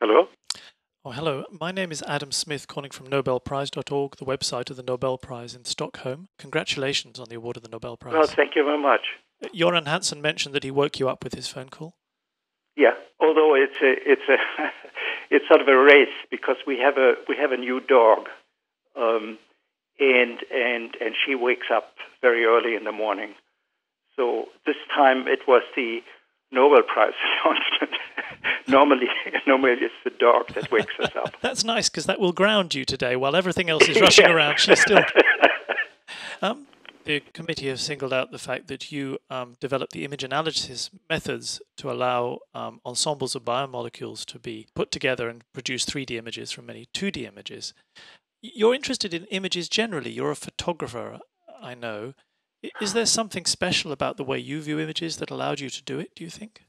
Hello? Oh, hello. My name is Adam Smith, calling from NobelPrize.org, the website of the Nobel Prize in Stockholm. Congratulations on the award of the Nobel Prize. Well, thank you very much. Göran Hansson mentioned that he woke you up with his phone call. Yeah, although it's a, it's a, it's sort of a race because we have a we have a new dog, um, and and and she wakes up very early in the morning. So this time it was the Nobel Prize announcement. Normally, normally it's the dog that wakes us up. That's nice because that will ground you today while everything else is rushing around. She's still. Um, the committee has singled out the fact that you um, developed the image analysis methods to allow um, ensembles of biomolecules to be put together and produce 3D images from many 2D images. You're interested in images generally. You're a photographer, I know. Is there something special about the way you view images that allowed you to do it? Do you think?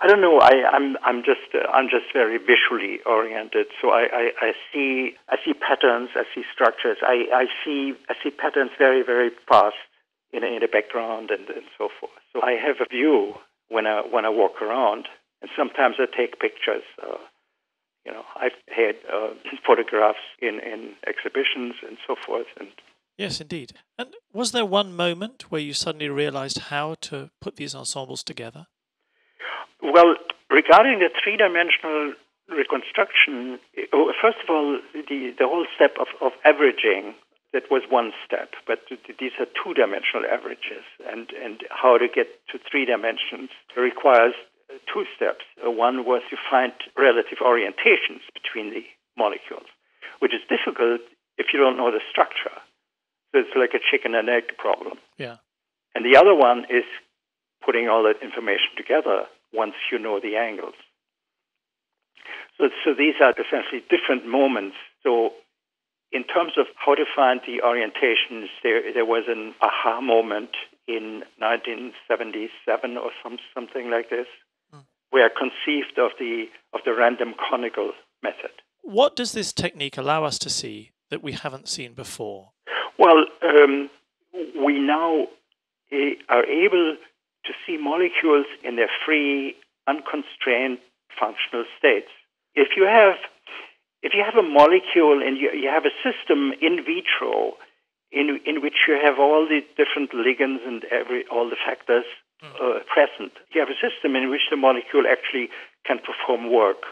I don't know. I, am I'm, I'm just uh, I'm just very visually oriented. So I, I, I, see I see patterns. I see structures. I, I see I see patterns very very fast in in the background and, and so forth. So I have a view when I when I walk around, and sometimes I take pictures. Uh, you know, I've had uh, photographs in in exhibitions and so forth, and Yes, indeed. And was there one moment where you suddenly realized how to put these ensembles together? Well, regarding the three dimensional reconstruction, oh, first of all, the, the whole step of, of averaging, that was one step, but these are two dimensional averages. And, and how to get to three dimensions requires two steps. Uh, one was to find relative orientations between the molecules, which is difficult if you don't know the structure. So it's like a chicken and egg problem. Yeah. And the other one is putting all that information together once you know the angles. So, so these are essentially different moments. So in terms of how to find the orientations, there, there was an aha moment in 1977 or some, something like this, mm. where I conceived of the, of the random conical method. What does this technique allow us to see that we haven't seen before? Well, um, we now uh, are able to see molecules in their free, unconstrained functional states. If you have if you have a molecule and you, you have a system in vitro in in which you have all the different ligands and every all the factors mm. uh, present, you have a system in which the molecule actually can perform work.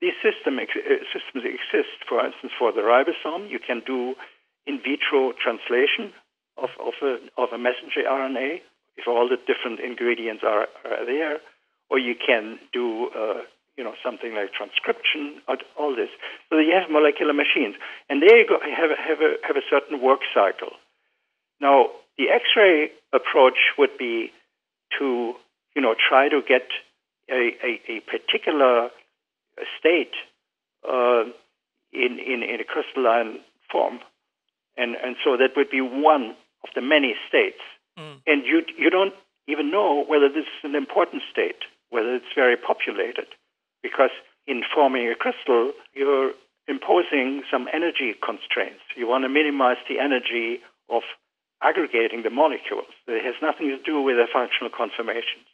These system ex- uh, systems exist, for instance, for the ribosome. You can do in vitro translation of, of, a, of a messenger RNA if all the different ingredients are, are there, or you can do uh, you know something like transcription, all this. So you have molecular machines, and they go, have have a have a certain work cycle. Now the X-ray approach would be to you know try to get a, a, a particular state uh, in, in in a crystalline form, and and so that would be one of the many states Mm. And you, you don't even know whether this is an important state, whether it's very populated, because in forming a crystal, you're imposing some energy constraints. You want to minimize the energy of aggregating the molecules. It has nothing to do with the functional conformations.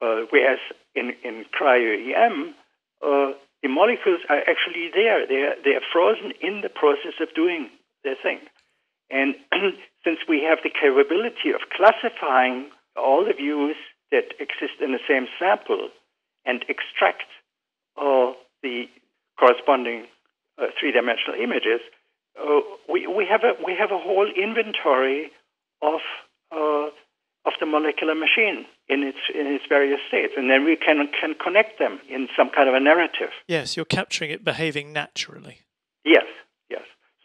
Uh, whereas in, in cryo-EM, uh, the molecules are actually there. They are, they are frozen in the process of doing their thing. And since we have the capability of classifying all the views that exist in the same sample and extract all the corresponding uh, three-dimensional images, uh, we, we, have a, we have a whole inventory of, uh, of the molecular machine in its, in its various states. And then we can, can connect them in some kind of a narrative. Yes, you're capturing it behaving naturally. Yes, yes.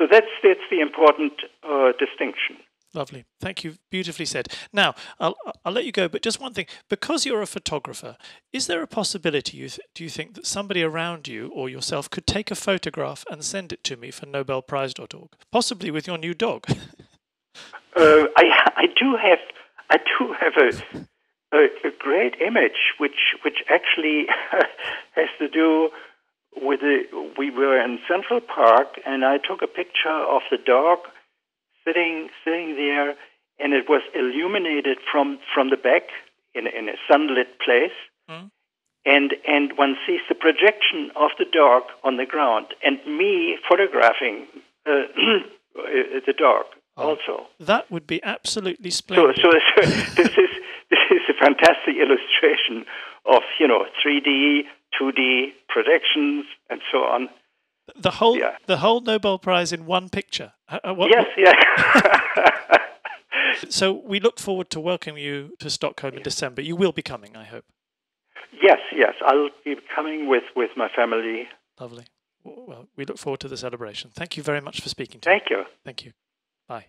So that's, that's the important uh, distinction. Lovely. Thank you. Beautifully said. Now, I'll, I'll let you go, but just one thing. Because you're a photographer, is there a possibility, you th- do you think, that somebody around you or yourself could take a photograph and send it to me for nobelprize.org? Possibly with your new dog. uh, I, I do have, I do have a, a, a great image which, which actually has to do we were in Central Park and I took a picture of the dog sitting sitting there, and it was illuminated from from the back in in a sunlit place. Mm. and and one sees the projection of the dog on the ground, and me photographing uh, the dog oh, also. That would be absolutely splendid. So, so, so this is this is a fantastic illustration of you know 3D, 2D projections, and so on. The whole yeah. the whole Nobel Prize in one picture. Uh, what, yes, yes. so we look forward to welcoming you to Stockholm in December. You will be coming, I hope. Yes, yes, I'll be coming with with my family. Lovely. Well, we look forward to the celebration. Thank you very much for speaking to Thank me. you. Thank you. Bye.